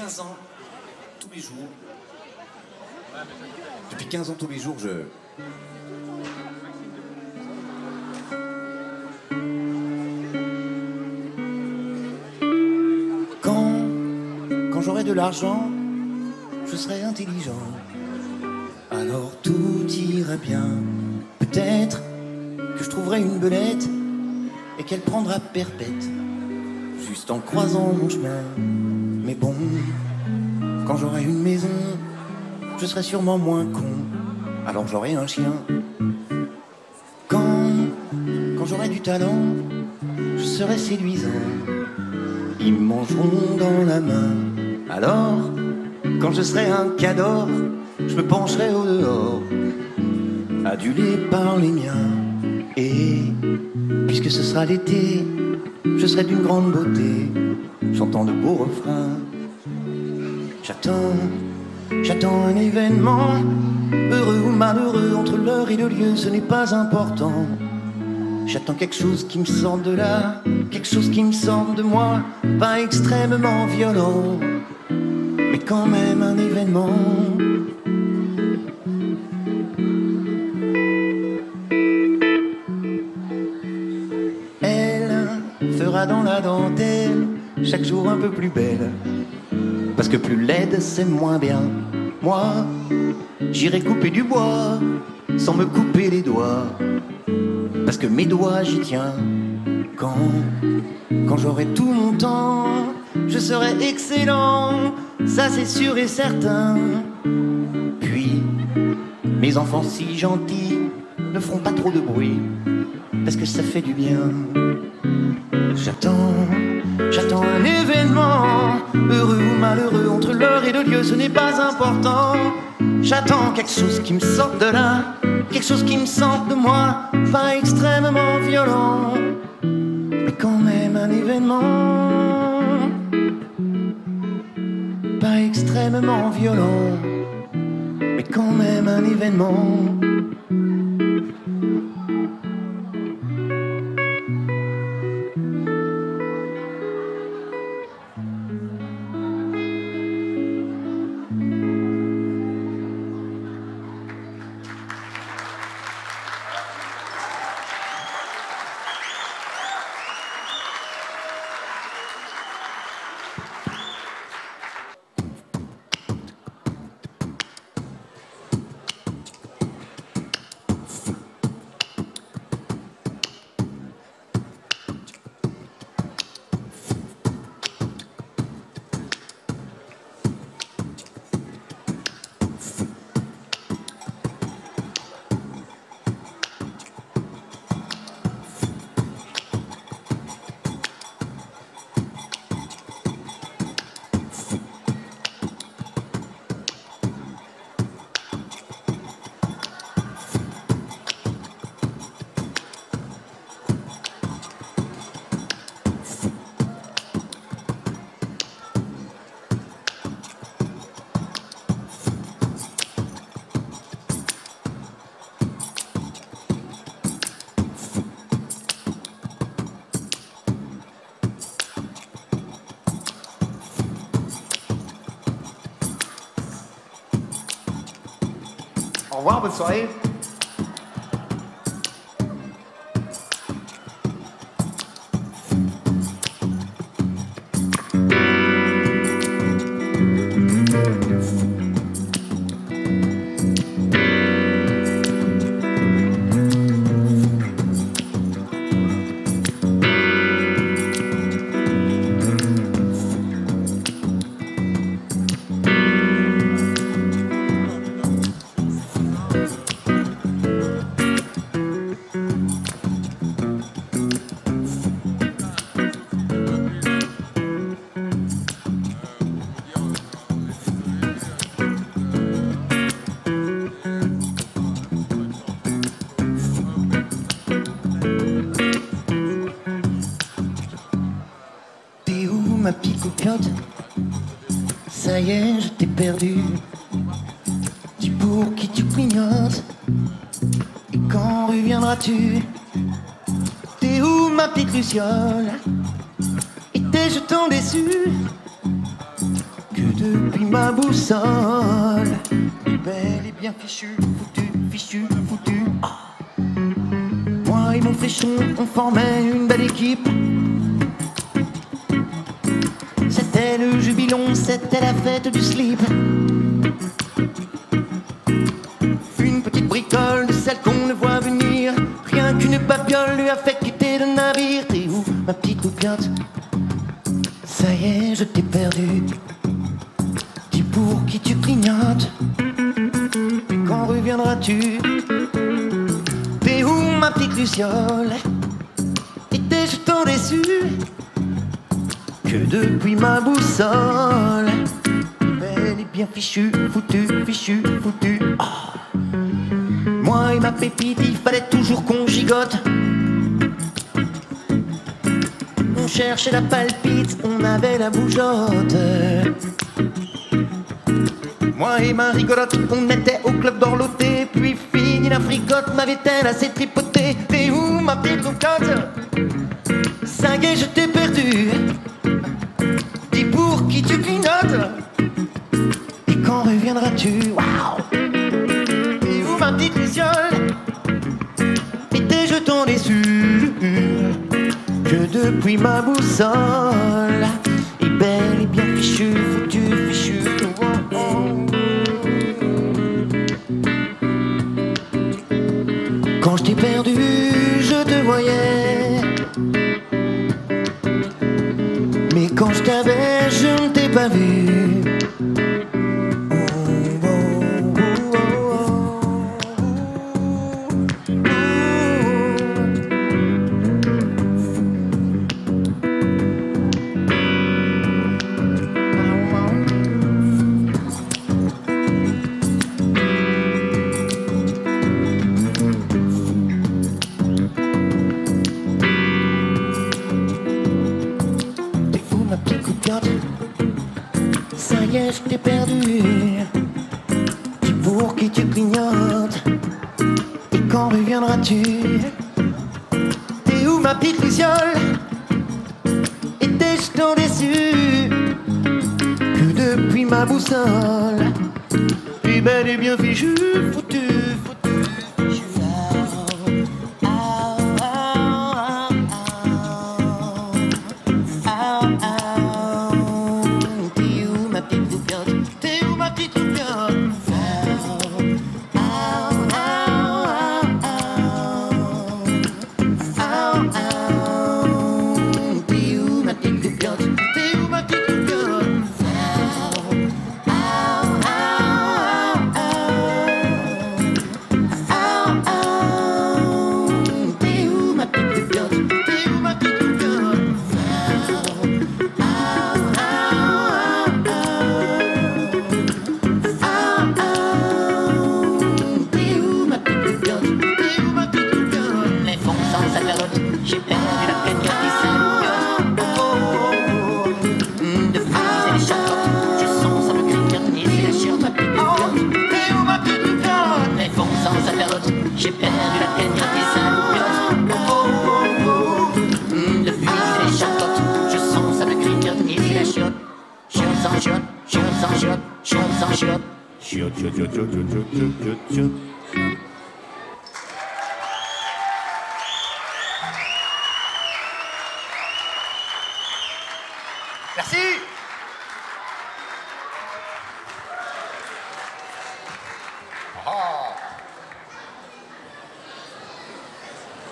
15 ans, tous les jours, depuis 15 ans, tous les jours, je. Quand, quand j'aurai de l'argent, je serai intelligent. Alors tout ira bien. Peut-être que je trouverai une belette et qu'elle prendra perpète, juste en croisant mon chemin. Mais bon, quand j'aurai une maison, je serai sûrement moins con. Alors j'aurai un chien. Quand, quand j'aurai du talent, je serai séduisant. Ils me mangeront dans la main. Alors, quand je serai un cador, je me pencherai au dehors, adulé par les miens. Et puisque ce sera l'été, je serai d'une grande beauté, chantant de beaux refrains. J'attends, j'attends un événement, heureux ou malheureux, entre l'heure et le lieu, ce n'est pas important. J'attends quelque chose qui me sorte de là, quelque chose qui me sorte de moi, pas extrêmement violent, mais quand même un événement. Elle fera dans la dentelle chaque jour un peu plus belle, parce que plus laide c'est moins bien. Moi, j'irai couper du bois sans me couper les doigts parce que mes doigts j'y tiens. Quand, quand j'aurai tout mon temps, je serai excellent, ça c'est sûr et certain. Puis, mes enfants si gentils ne feront pas trop de bruit, parce que ça fait du bien. J'attends, j'attends un événement, heureux ou malheureux, entre l'heure et le lieu, ce n'est pas important. J'attends quelque chose qui me sorte de là, quelque chose qui me sorte de moi, pas extrêmement violent, mais quand même un événement. Pas extrêmement violent, mais quand même un événement. Au Ça y est, je t'ai perdu. Dis pour qui tu clignotes Et quand reviendras-tu? T'es où ma petite luciole Et tes jetons déçus que depuis ma boussole, belle et bien fichue, foutue, fichue, foutue. Moi et mon fléchon, on formait une belle équipe. Le jubilon, c'était la fête du slip. Une petite bricole de celle qu'on ne voit venir. Rien qu'une babiole lui a fait quitter le navire. T'es où, ma petite loupiote Ça y est, je t'ai perdu. Dis pour qui tu clignotes. Et quand reviendras-tu? T'es où, ma petite luciole? Étais-je tant déçu? Que depuis ma boussole, belle et bien fichue, foutue, fichue, foutue. Ah. Moi et ma pépite, il fallait toujours qu'on gigote. On cherchait la palpite, on avait la bougeotte. Moi et ma rigolote, on était au club d'Orloté, puis fini la fricote, m'avait-elle assez tripoté T'es où ma petite loucotte est, je t'ai perdu. Et tes jetons déçus Que depuis ma boussole Est belle et bien fichue, foutue, fichue oh. Quand je t'ai perdu, je te voyais mais quand je t'avais, je ne t'ai pas vu. Ma boussole, tu bel et bien fichu, foutu, Merci.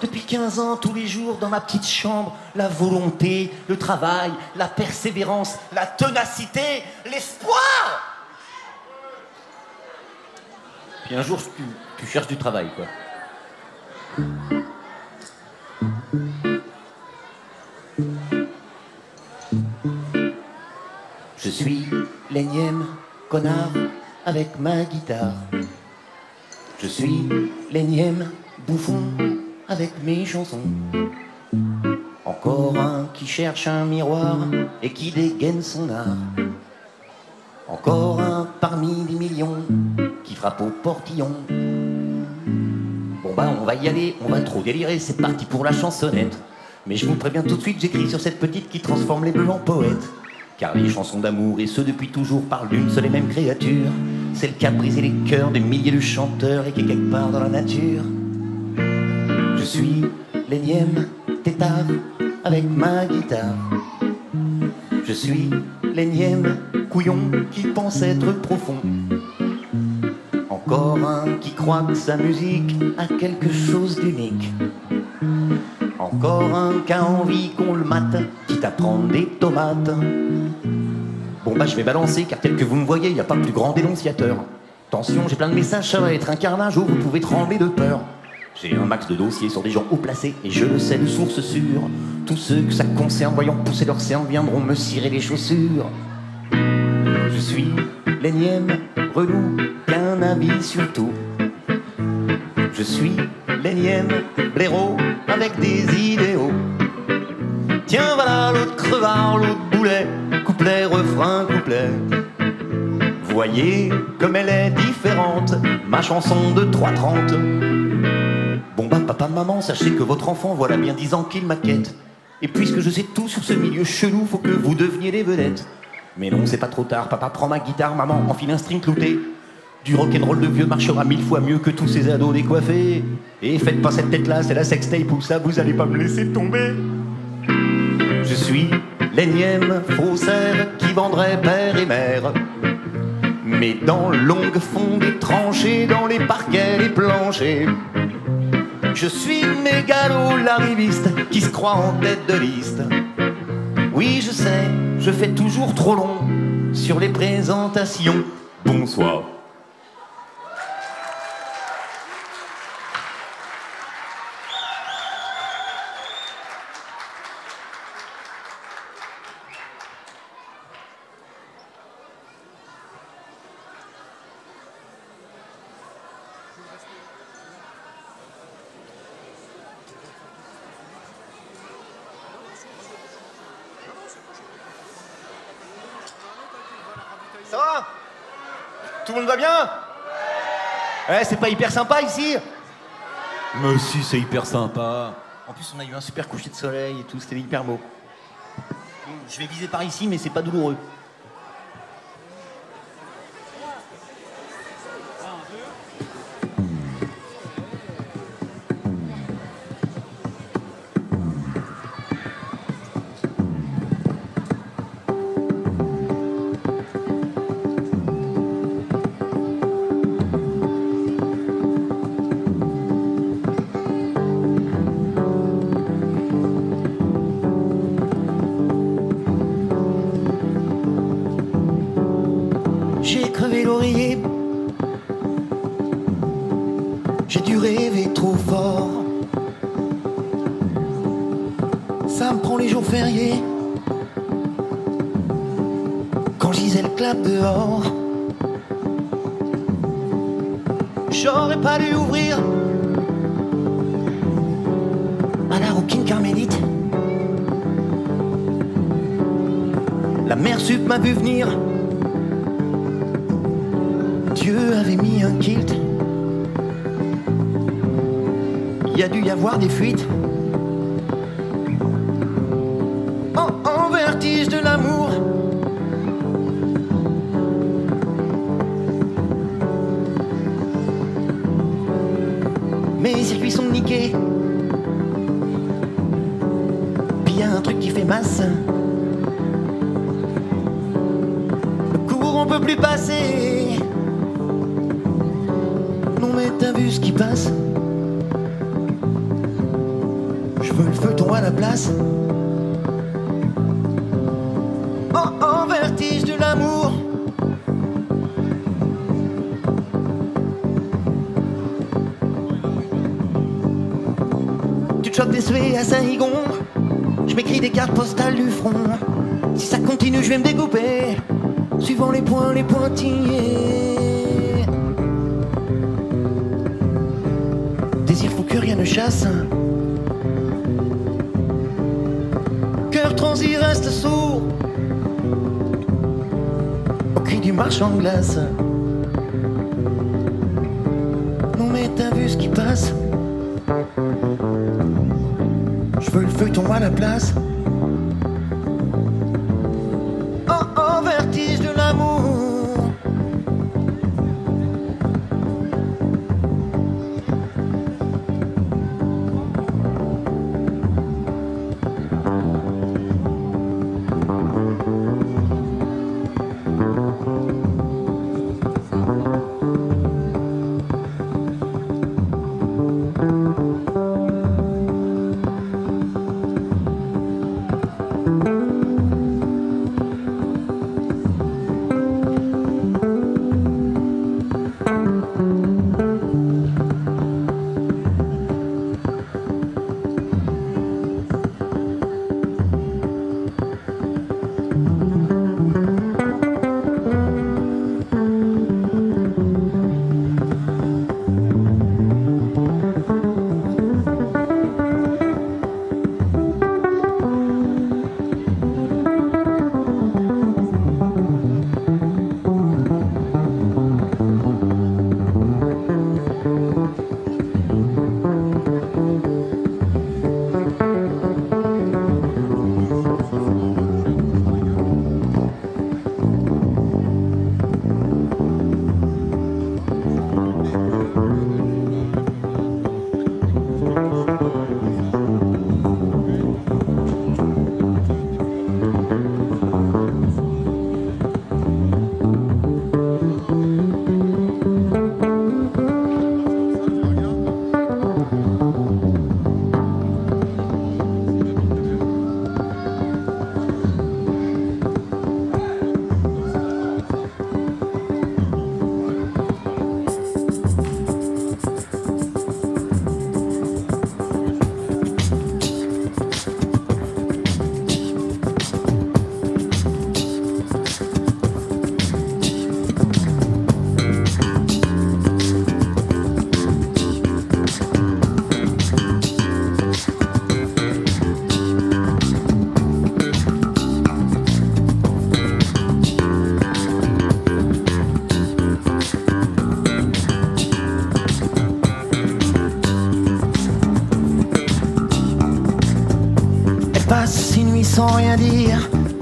Depuis 15 ans, tous les jours, dans ma petite chambre, la volonté, le travail, la persévérance, la ténacité, l'espoir Puis un jour, tu, tu cherches du travail, quoi. Je suis l'énième connard avec ma guitare. Je suis l'énième bouffon avec mes chansons. Encore un qui cherche un miroir et qui dégaine son art. Encore un parmi des millions frappe au portillon. Bon bah on va y aller, on va trop délirer, c'est parti pour la chansonnette. Mais je vous préviens tout de suite, j'écris sur cette petite qui transforme les bleus en poètes. Car les chansons d'amour, et ce depuis toujours, parlent d'une seule et même créature. Celle qui a brisé les cœurs des milliers de chanteurs et qui est quelque part dans la nature. Je suis l'énième tétard avec ma guitare. Je suis l'énième couillon qui pense être profond. Encore un qui croit que sa musique a quelque chose d'unique. Encore un qui a envie qu'on le mate, quitte à prendre des tomates. Bon bah je vais balancer car tel que vous me voyez, il n'y a pas plus grand dénonciateur. Attention, j'ai plein de messages, ça va être un carnage où vous pouvez trembler de peur. J'ai un max de dossiers sur des gens haut placés et je sais de source sûre. Tous ceux que ça concerne, voyant pousser leurs cernes, viendront me cirer les chaussures. Je suis l'énième relou qu'un avis sur tout. Je suis l'énième blaireau avec des idéaux. Tiens, voilà l'autre crevard, l'autre boulet, couplet, refrain, couplet. Voyez comme elle est différente, ma chanson de 3.30. Bon bah papa, maman, sachez que votre enfant, voilà bien dix ans qu'il maquette. Et puisque je sais tout sur ce milieu chelou, faut que vous deveniez des vedettes. Mais non, c'est pas trop tard, papa prend ma guitare, maman enfile un string clouté. Du rock'n'roll de vieux marchera mille fois mieux que tous ces ados décoiffés. Et faites pas cette tête-là, c'est la sextape ou ça, vous allez pas me laisser tomber. Je suis l'énième faussaire qui vendrait père et mère. Mais dans longue fond des tranchées, dans les parquets, les planchers. Je suis mégalo l'arriviste qui se croit en tête de liste. Oui, je sais, je fais toujours trop long sur les présentations. Bonsoir. Tout le monde va bien Eh, c'est pas hyper sympa ici Mais si, c'est hyper sympa. En plus, on a eu un super coucher de soleil et tout, c'était hyper beau. Je vais viser par ici, mais c'est pas douloureux. Ça me prend les jours fériés. Quand je lisais le clap dehors. J'aurais pas dû ouvrir à la rouquine carmélite. La mère sup m'a vu venir. Dieu avait mis un kilt. Il y a dû y avoir des fuites. Des suées à Saint-Higon Je m'écris des cartes postales du front Si ça continue je vais me découper Suivant les points, les pointillés Désir faut que rien ne chasse. Cœur transi reste sourd au cri du marchand de glace. Non mais t'as vu ce qui passe Je veux le feuilleton à la place.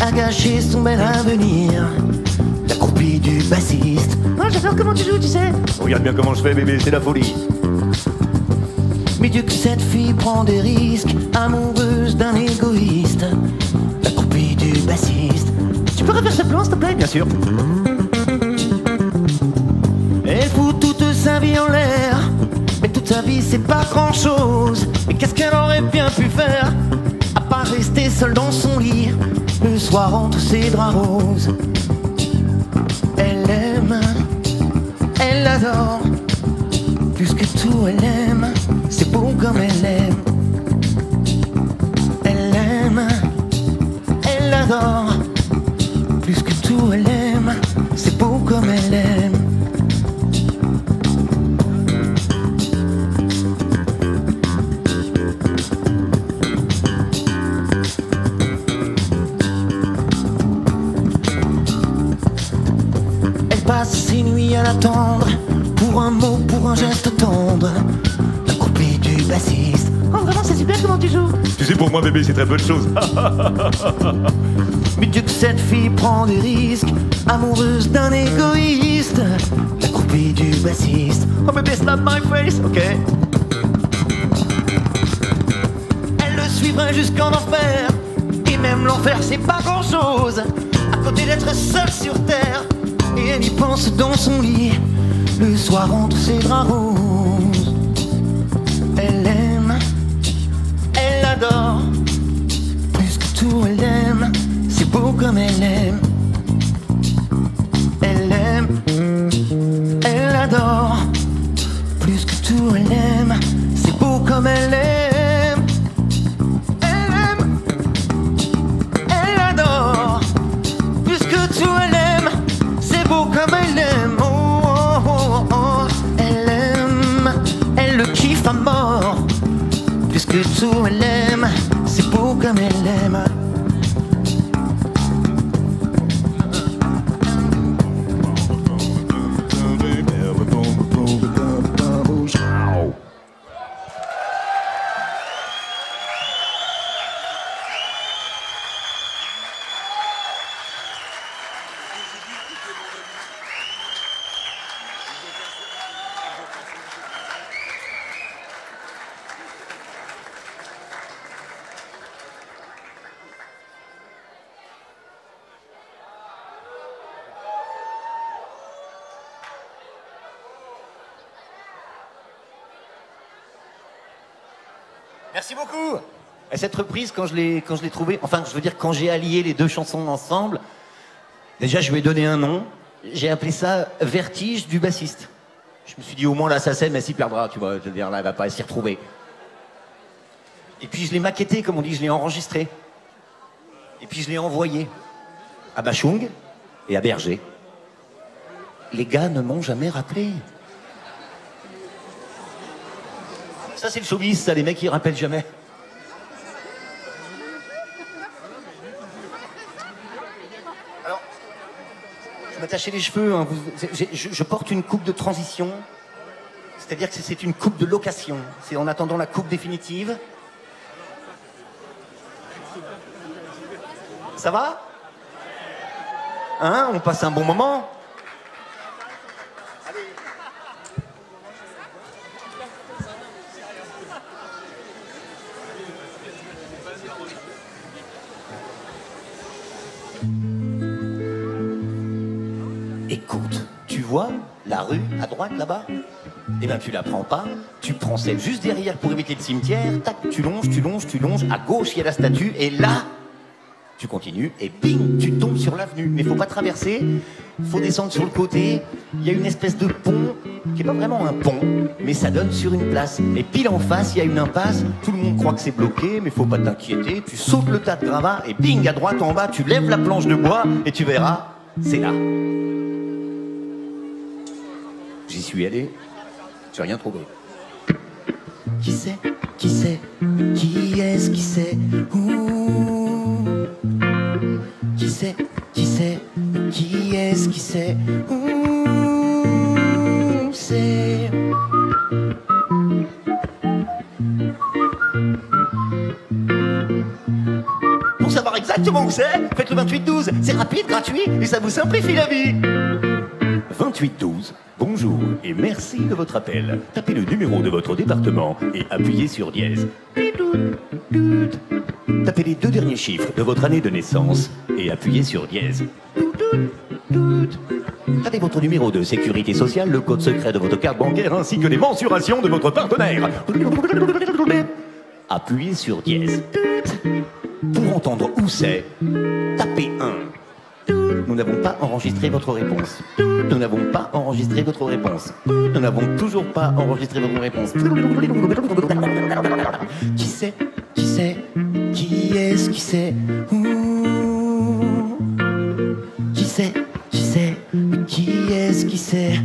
À gâcher son bel avenir. L'accroupie du bassiste. Oh, j'adore comment tu joues, tu sais. Regarde bien comment je fais, bébé, c'est la folie. Mais Dieu que cette fille prend des risques, amoureuse d'un égoïste. L'accroupie du bassiste. Tu peux refaire ce plan, s'il te plaît? Bien sûr. Elle fout toute sa vie en l'air. Mais toute sa vie, c'est pas grand chose. Mais qu'est-ce qu'elle aurait bien pu faire? Rester seule dans son lit, le soir entre ses draps roses. Elle aime, elle adore. Plus que tout, elle aime. C'est beau comme elle aime. Elle aime, elle adore. Plus que tout, elle aime. C'est beau comme elle aime. Pour moi, bébé, c'est très peu de choses. Mais Dieu que cette fille prend des risques Amoureuse d'un égoïste Accroupie du bassiste oh, bébé, slap my face, ok. Elle le suivrait jusqu'en enfer Et même l'enfer c'est pas grand chose À côté d'être seule sur terre Et elle y pense dans son lit Le soir entre ses draps roses Elle aime Plus que tout elle aime C'est beau comme elle aime. Elle aime Elle adore. Plus que tout elle aime C'est beau comme elle aime. Elle aime, elle adore, plus que tout elle aime, c'est beau comme elle aime, oh, oh, oh, elle aime, elle le kiffe à mort, plus que tout elle Merci beaucoup. Et cette reprise, quand je l'ai quand je l'ai trouvée, enfin, je veux dire, quand j'ai allié les deux chansons ensemble, déjà, je lui ai donné un nom. J'ai appelé ça Vertige du bassiste. Je me suis dit, au moins, là, ça mais s'y perdra, tu vois. Je veux dire, là, elle va pas s'y retrouver. Et puis, je l'ai maquetté, comme on dit, je l'ai enregistré. Et puis, je l'ai envoyé à Bachung et à Berger. Les gars ne m'ont jamais rappelé. C'est le showbiz, ça, les mecs, ils rappellent jamais. Alors, je m'attachais les cheveux. hein, vous- je, je porte une coupe de transition. C'est-à-dire que c'est une coupe de location. C'est en attendant la coupe définitive. Ça va? Hein On passe un bon moment? À droite là-bas. Eh bien, tu la prends pas, tu prends celle juste derrière pour éviter le cimetière, tac, tu longes, tu longes, tu longes, à gauche il y a la statue, et là, tu continues, et bing, tu tombes sur l'avenue. Mais faut pas traverser, faut descendre sur le côté, il y a une espèce de pont, qui est pas vraiment un pont, mais ça donne sur une place. Et pile en face, il y a une impasse, tout le monde croit que c'est bloqué, mais faut pas t'inquiéter, tu sautes le tas de gravats, et bing, à droite en bas, tu lèves la planche de bois, et tu verras, c'est là. Suis allé, j'ai rien trouvé. Qui c'est? Qui c'est? Qui est-ce qui Ouh. Qui c'est Qui c'est Qui est-ce qui c'est? Ouh. C'est exactement où c'est. Faites le 28-12. C'est rapide, gratuit et ça vous simplifie la vie. Appel. Tapez le numéro de votre département et appuyez sur dièse. Tapez les deux derniers chiffres de votre année de naissance et appuyez sur dièse. Tapez votre numéro de sécurité sociale, le code secret de votre carte bancaire ainsi que les mensurations de votre partenaire. Appuyez sur dièse. Pour entendre où c'est, tapez 1. Nous n'avons pas enregistré votre réponse. Nous n'avons pas enregistré votre réponse. Nous n'avons toujours pas enregistré votre réponse. Qui c'est Qui c'est Qui est-ce qui Ouh. Qui c'est Qui c'est Qui est-ce qui C'est?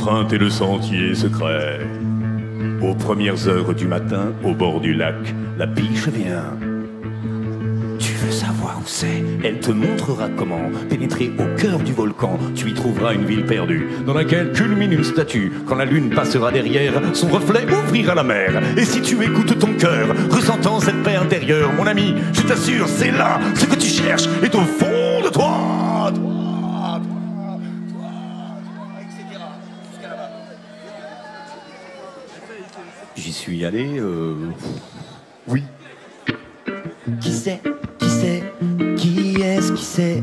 Emprunter le sentier secret. Aux premières heures du matin, au bord du lac, la biche vient. Tu veux savoir où c'est? Elle te montrera comment pénétrer au cœur du volcan. Tu y trouveras une ville perdue, dans laquelle culmine une statue. Quand la lune passera derrière, son reflet ouvrira la mer. Et si tu écoutes ton cœur, ressentant cette paix intérieure, mon ami, je t'assure, c'est là ce que tu cherches est au fond de. Toi, suis allé, euh... Oui. Qui c'est Qui c'est Qui est-ce qui c'est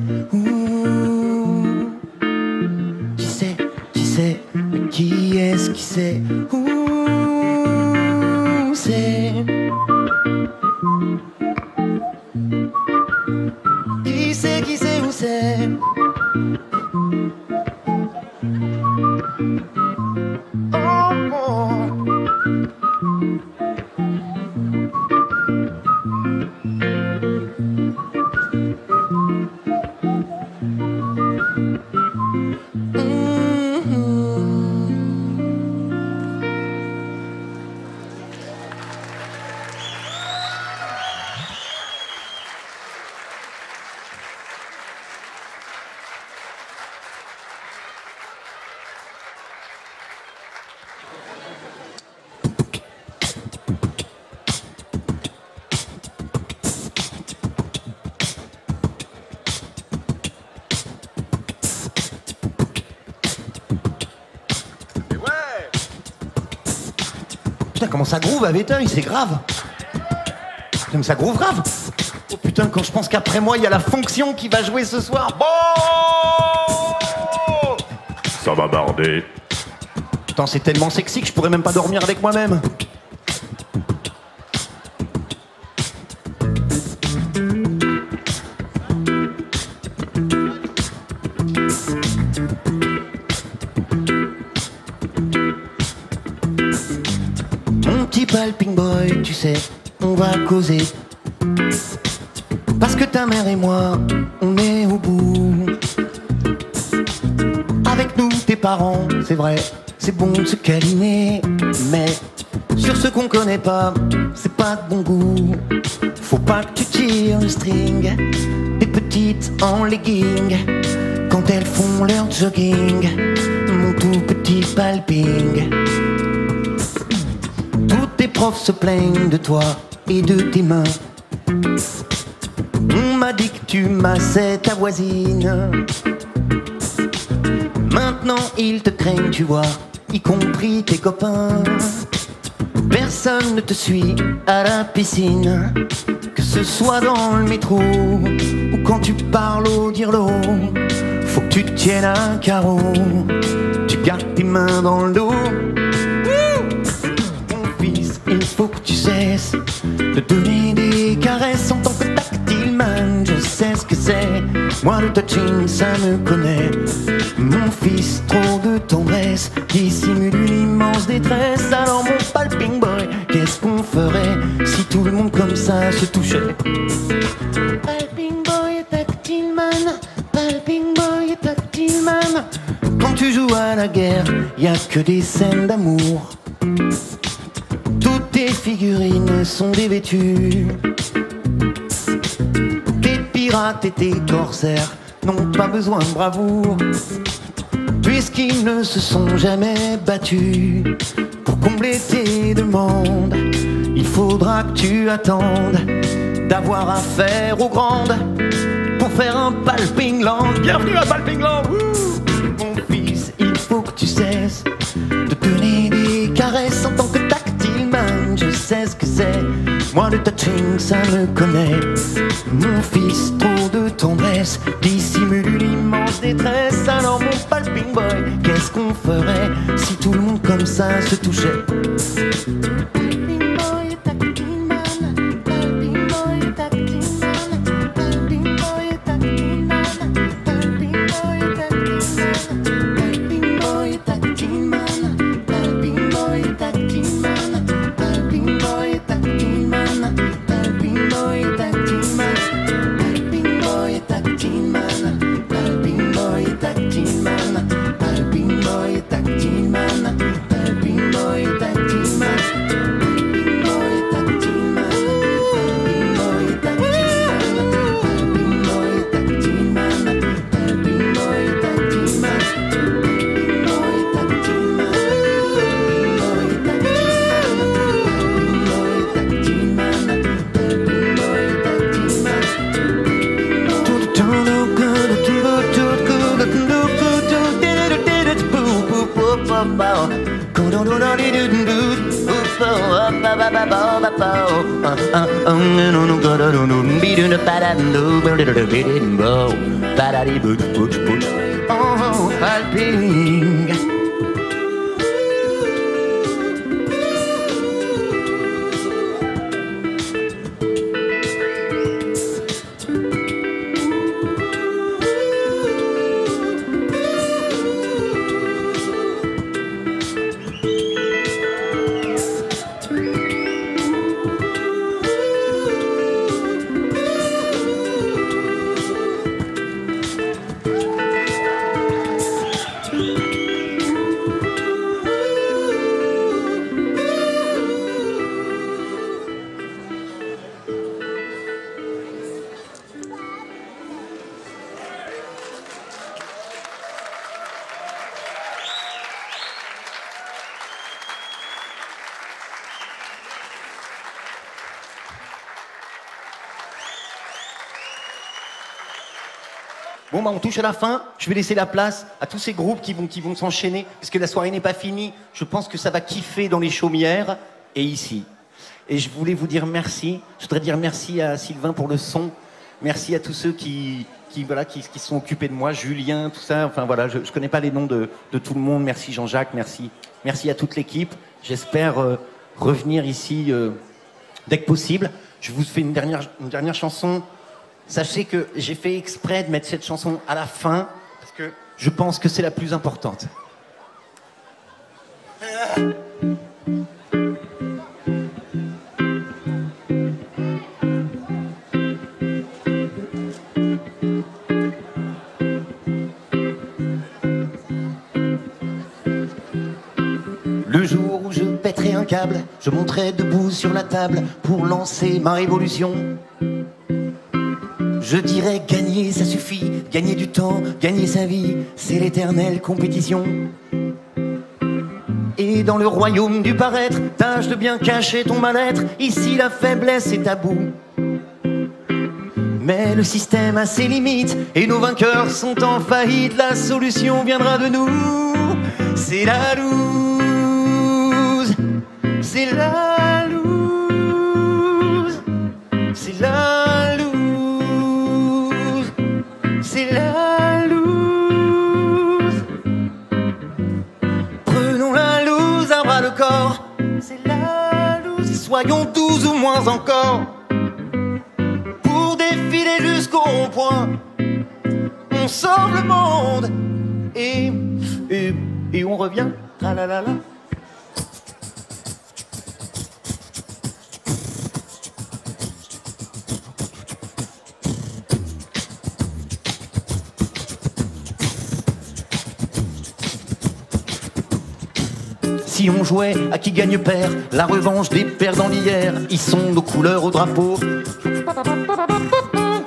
Putain, comment ça groove à Véteuil, c'est grave. Putain, mais ça groove grave. Oh putain, quand je pense qu'après moi, il y a la fonction qui va jouer ce soir. Bon Ça va barder. Putain, c'est tellement sexy que je pourrais même pas dormir avec moi-même. Tu sais, on va causer. Parce que ta mère et moi, on est au bout. Avec nous, tes parents, c'est vrai, c'est bon de se câliner. Mais sur ce qu'on connaît pas, c'est pas de bon goût. Faut pas que tu tires le string des petites en legging quand elles font leur jogging. Mon tout petit palping. Tes profs se plaignent de toi et de tes mains. On m'a dit que tu massais ta voisine. Maintenant ils te craignent, tu vois, y compris tes copains. Personne ne te suit à la piscine, que ce soit dans le métro ou quand tu parles au dire-l'eau. Faut que tu tiennes à carreau, tu gardes tes mains dans le dos. De donner des caresses en tant que tactile man. Je sais ce que c'est. Moi, le touching, ça me connaît. Mon fils, trop de tendresse dissimule une immense détresse. Alors, mon palping boy, qu'est-ce qu'on ferait si tout le monde comme ça se touchait? Palping boy et tactile man, palping boy et tactile man. Quand tu joues à la guerre, y a que des scènes d'amour. Tes figurines sont dévêtues. Tes pirates et tes corsaires n'ont pas besoin de bravoure. Puisqu'ils ne se sont jamais battus pour combler tes demandes, il faudra que tu attendes d'avoir affaire aux grandes pour faire un palpingland. Bienvenue à! Wouh Mon fils, il faut que tu cesses de donner des caresses en Moi, le touching, ça me connaît. Mon fils, trop de tendresse dissimule une immense détresse. Alors, mon palping boy, qu'est-ce qu'on ferait si tout le monde comme ça se touchait? Oh, I'll be Bon, bah, on touche à la fin. Je vais laisser la place à tous ces groupes qui vont, qui vont s'enchaîner, parce que la soirée n'est pas finie. Je pense que ça va kiffer dans les chaumières et ici. Et je voulais vous dire merci. Je voudrais dire merci à Sylvain pour le son. Merci à tous ceux qui, qui, voilà, qui, sont occupés de moi, Julien, tout ça. Enfin voilà, je ne connais pas les noms de, de tout le monde. Merci Jean-Jacques, merci. Merci à toute l'équipe. J'espère euh, revenir ici euh, dès que possible. Je vous fais une dernière, une dernière chanson. Sachez que j'ai fait exprès de mettre cette chanson à la fin, parce que je pense que c'est la plus importante. Le jour où je pèterai un câble, je monterai debout sur la table pour lancer ma révolution. Je dirais gagner, ça suffit, gagner du temps, gagner sa vie, c'est l'éternelle compétition. Et dans le royaume du paraître, tâche de bien cacher ton mal-être, ici la faiblesse est tabou. Mais le système a ses limites et nos vainqueurs sont en faillite, la solution viendra de nous. C'est la loose, c'est la soyons douze ou moins encore pour défiler jusqu'au rond-point. On sauve le monde et, et, et on revient. Tralalala. Si on jouait à qui gagne perd, la revanche des perdants d'hier, ils sont nos couleurs au drapeau.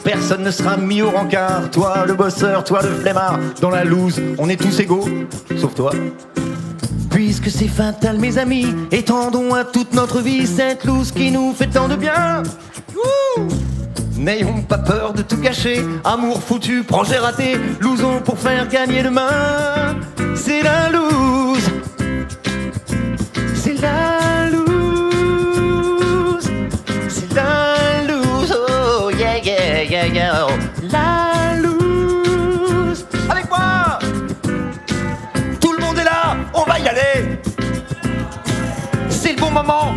Personne ne sera mis au rencard, toi le bosseur, toi le flemmard, dans la loose, on est tous égaux, sauf toi. Puisque c'est fatal, mes amis, étendons à toute notre vie cette loose qui nous fait tant de bien. N'ayons pas peur de tout gâcher, amour foutu, projet raté, lousons pour faire gagner demain. C'est la loose,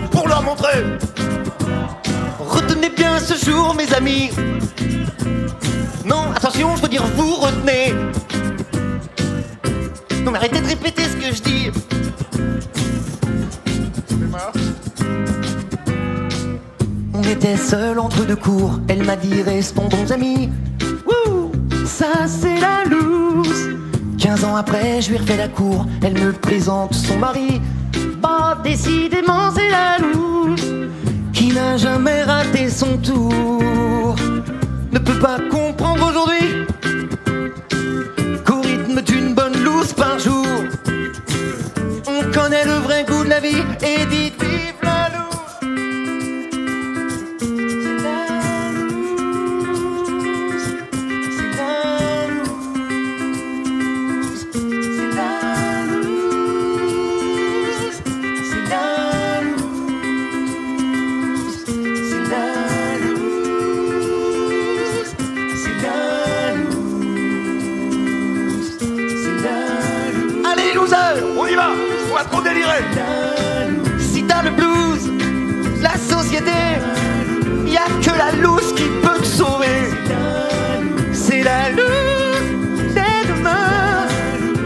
pour leur montrer. Retenez bien ce jour, mes amis. Non, attention, je veux dire, vous retenez. Non, mais arrêtez de répéter ce que je dis. On était seuls entre deux cours. Elle m'a dit, restons amis. Wouh, ça c'est la loose. 15 ans après, je lui refais la cour. Elle me présente son mari. Décidément, c'est la loose qui n'a jamais raté son tour. Ne peut pas comprendre aujourd'hui qu'au rythme d'une bonne loose par jour, on connaît le vrai goût de la vie et dites a que la loose qui peut te sauver. C'est la loose dès demain,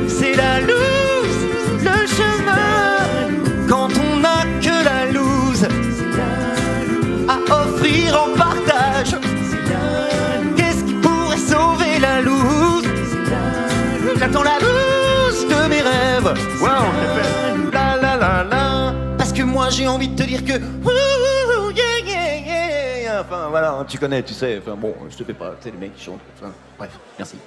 c'est la loose, le chemin. Quand on n'a que la loose à offrir en partage. Qu'est-ce qui pourrait sauver la loose? J'attends la loose de mes rêves. Wow, la la la la. Parce que moi j'ai envie de te dire que. Voilà, hein, tu connais, tu sais. Enfin bon, je te fais pas, c'est les mecs qui chantent. Enfin, bref, merci.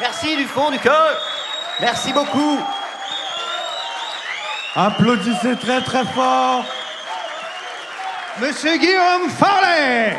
Merci du fond du cœur. Merci beaucoup. Applaudissez très très fort Monsieur Guillaume Farley